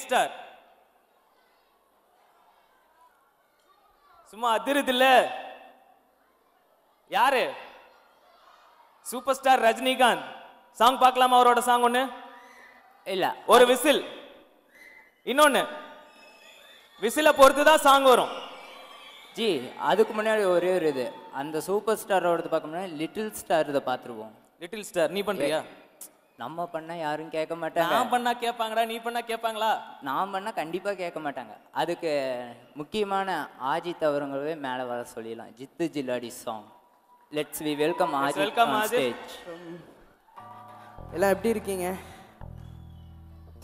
Megastar சும்மா அதிருது இல்ல யாரு? Super star Rajinikanth. சாங் பார்க்கலாமா அவரோட சாங் ஒண்ணு? இல்ல. ஒரு விசில். இன்னொன்னு. விசிலை பொறுத்து தான் சாங் வரும். ஜி அதுக்கு முன்னாடி ஒரே ஒரு இது. அந்த சூப்பர் ஸ்டாரோடது பார்க்க முன்னாடி லிட்டில் ஸ்டார் இதை பார்த்துருவோம். லிட்டில் ஸ்டார் நீ பண்றியா? நம்ம பண்ணா யாரும் கேட்க மாட்டாங்க. நான் பண்ணா கேட்பாங்கடா நீ பண்ணா கேட்பாங்களா? நான் பண்ணா கண்டிப்பா கேட்க மாட்டாங்க. அதுக்கு முக்கியமான ஆஜித் அவர்களவே மேல வர சொல்லிடலாம். Jithu Jilladi song let's we welcome Ajith Ajith. Stage எல்லாம் எப்படி இருக்கீங்க?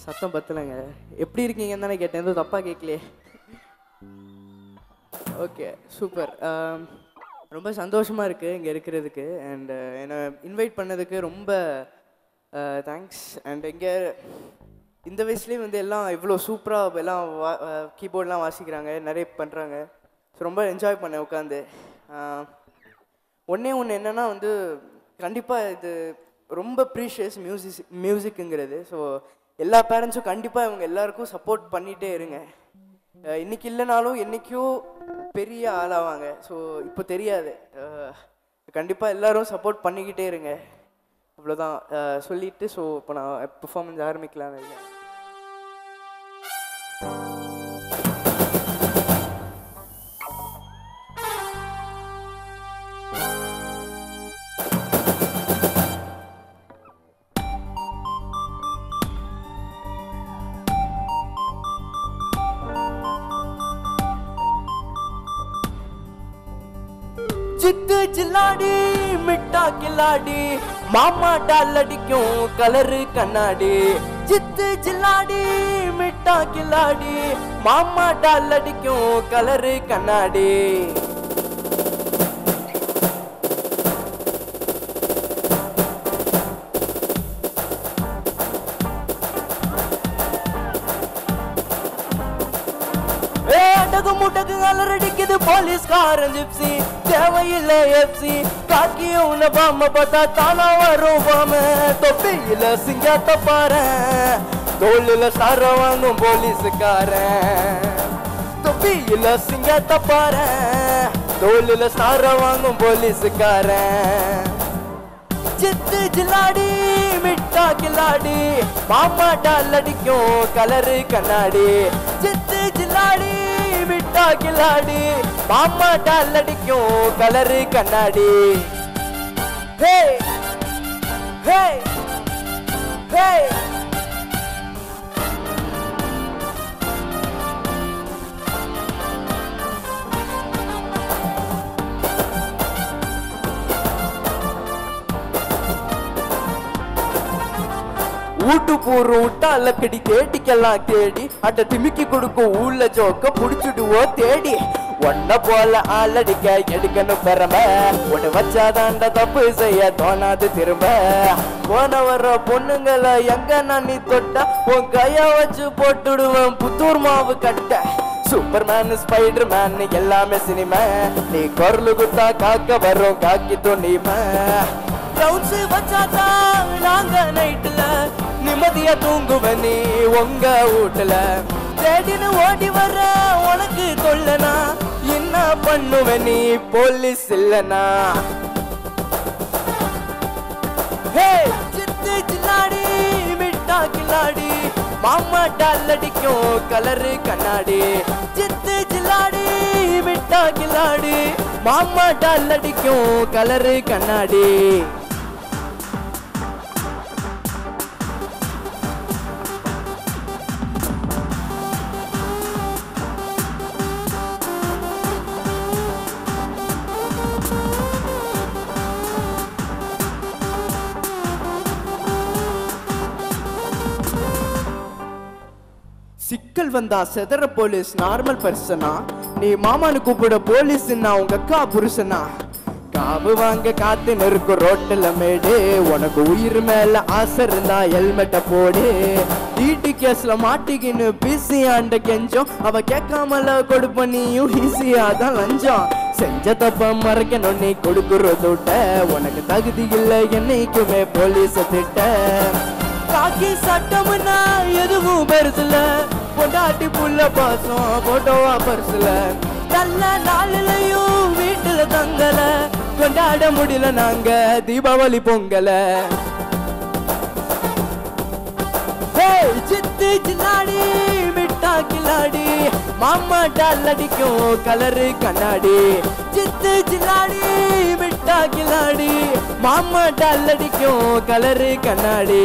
சத்தம் பத்தலைங்க. எப்படி இருக்கீங்கன்னு தானே கேட்டேன். எதுவும் தப்பாக கேட்கலையே. ஓகே சூப்பர் ரொம்ப சந்தோஷமாக இருக்குது இங்கே இருக்கிறதுக்கு. அண்ட் என்னை இன்வைட் பண்ணதுக்கு ரொம்ப தேங்க்ஸ் அண்ட் இங்கே இந்த வயசுலேயும் வந்து எல்லாம் இவ்வளோ சூப்பராக எல்லாம் வா uh, கீபோர்ட்லாம் வாசிக்கிறாங்க நிறைய பண்ணுறாங்க ஸோ ரொம்ப என்ஜாய் பண்ணேன் உட்காந்து uh, ஒன்றே ஒன்று என்னென்னா வந்து கண்டிப்பாக இது ரொம்ப ப்ரீஷியஸ் மியூசிக் மியூசிக்குங்கிறது ஸோ எல்லா பேரண்ட்ஸும் கண்டிப்பாக இவங்க எல்லாருக்கும் சப்போர்ட் பண்ணிகிட்டே இருங்க. இன்றைக்கி இன்னைக்கு இல்லைனாலும் என்னைக்கோ பெரிய ஆளாவாங்க. ஸோ இப்போ தெரியாது. கண்டிப்பாக எல்லோரும் சப்போர்ட் பண்ணிக்கிட்டே இருங்க. அவ்வளோதான் சொல்லிட்டு ஸோ இப்போ நான் பெர்ஃபார்மன்ஸ் ஆரம்பிக்கலாம்னு இருக்கேன். சித்து ஜில்லாடி மிட்டா கில்லாடி மாமா டால் அடிக்கும் கலரு கண்ணாடி. சித்து ஜில்லாடி மிட்டா கில்லாடி மாமா டால் அடிக்கும் கலரு கண்ணாடி. அடகு முடகு அலறடிக்குது போலீஸ்காரன் ஜிப்சி. தேவையில்ல எப்சி காக்கியும் உன்னை பாம பார்த்தா தானா வரும் பாம தொப்பியில சிங்கத்தை பாரு. தோல்ல சார வாங்கும் போலீஸுக்காரன் தொப்பியில சிங்கத்தை பாரு. தோல்ல சார வாங்கும் போலீஸுக்காரன் சித்து ஜில்லாடி மிட்டா கில்லாடி. மாமா டால் அடிக்கும் கலரு கண்ணாடி. சித்து ஜில்லாடி விட்டா கில்லாடி மாமா டால் அடிக்கும் கலரு கண்ணாடி. ஹே! ஹே! ஹே! ஊட்டு பூர்வம் விட்டால அல்லக்கடி தேடிக்கெல்லாம் தேடி. அட திமிக்கி கொடுக்கும் ஊர்ல ஜோக்க புடிச்சுடுவோ தேடி. ஒன்ன போல ஆளடிக்க எடுக்கணும் பெறம. ஒண்ணு வச்சாதாண்ட தப்பு செய்ய தோணாது திரும்ப. போன வர்ற பொண்ணுங்களை எங்க நான் நீ தொட்டா? உன் கைய வச்சு போட்டுடுவேன் புத்தூர் மாவு கட்ட. சூப்பர் மேன் ஸ்பைடர் மேன் எல்லாமே சினிமா. நீ குரலு குத்தா காக்க வரும் காக்கி துணிமா. ரவுண்ட்ஸ் வச்சாதா நாங்க நைட்டுல நிம்மதியா தூங்குவ நீ உங்க வீட்டுல. தேடினு ஓடி வர உனக்கு கொள்ளனா? என்ன பண்ணுவ நீ? போலீஸ் இல்லனா? ஹே சித்து சில்லாடி மிட்டா கில்லாடி. மாமா டால் அடிக்கும் கலரு கண்ணாடி. சித்து சில்லாடி மிட்டா கில்லாடி. மாமா டால் அடிக்கும் கலரு கண்ணாடி. சிக்கல் வந்தா செதற போலீஸ் நார்மல் பர்சனா? நீ மாமானு கூப்பிட போலீஸ் உங்க அக்கா புருஷனா? காவு வாங்க காத்து நெருக்கு ரோட்டுல மேடு. உனக்கு உயிர் மேல ஆசை இருந்தா ஹெல்மெட்ட போடு. டிடி கேஸ்ல மாட்டிக்கின்னு பிசி ஆண்ட கெஞ்சம். அவ கேட்காமல கொடுப்ப நீயும் ஈஸியா தான் லஞ்சம். செஞ்ச தப்ப மறைக்கணும் நீ கொடுக்குறதோட உனக்கு தகுதி இல்லை என்னைக்குமே போலீஸ திட்ட. காக்கி சட்டம்னா எதுவும் பெருசுல பொண்டாட்டி புள்ள பாசம் போட்டோவா பர்சுல நல்ல நாளிலையும் வீட்டுல தங்கல. கொண்டாட முடியல நாங்க தீபாவளி பொங்கல. சித்து சின்னாடி மிட்டா கில்லாடி. மாமா டால் அடிக்கும் கலரு கண்ணாடி. சித்து சின்னாடி மிட்டா கில்லாடி. மாமா டால் அடிக்கும் கலரு கண்ணாடி.